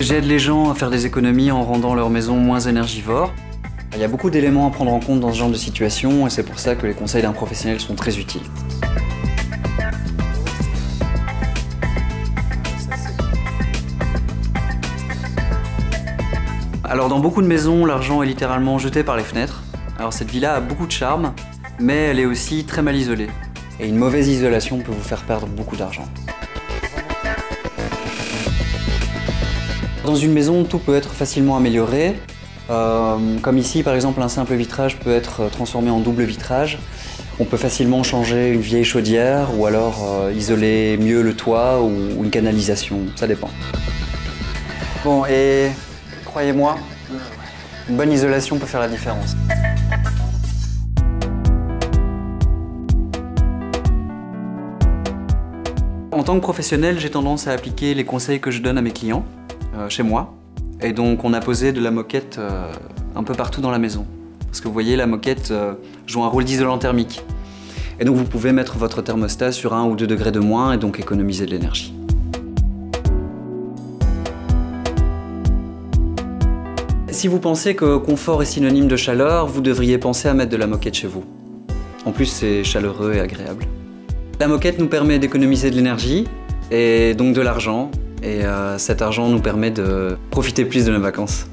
J'aide les gens à faire des économies en rendant leur maison moins énergivore. Il y a beaucoup d'éléments à prendre en compte dans ce genre de situation et c'est pour ça que les conseils d'un professionnel sont très utiles. Alors dans beaucoup de maisons, l'argent est littéralement jeté par les fenêtres. Alors cette villa a beaucoup de charme, mais elle est aussi très mal isolée. Et une mauvaise isolation peut vous faire perdre beaucoup d'argent. Dans une maison, tout peut être facilement amélioré. Euh, comme ici, par exemple, un simple vitrage peut être transformé en double vitrage. On peut facilement changer une vieille chaudière ou alors euh, isoler mieux le toit ou une canalisation, ça dépend. Bon, et croyez-moi, une bonne isolation peut faire la différence. En tant que professionnel, j'ai tendance à appliquer les conseils que je donne à mes clients, euh, chez moi. Et donc on a posé de la moquette euh, un peu partout dans la maison. Parce que vous voyez, la moquette euh, joue un rôle d'isolant thermique. Et donc vous pouvez mettre votre thermostat sur 1 ou 2 degrés de moins et donc économiser de l'énergie. Si vous pensez que confort est synonyme de chaleur, vous devriez penser à mettre de la moquette chez vous. En plus, c'est chaleureux et agréable. La moquette nous permet d'économiser de l'énergie et donc de l'argent. Et euh, cet argent nous permet de profiter plus de nos vacances.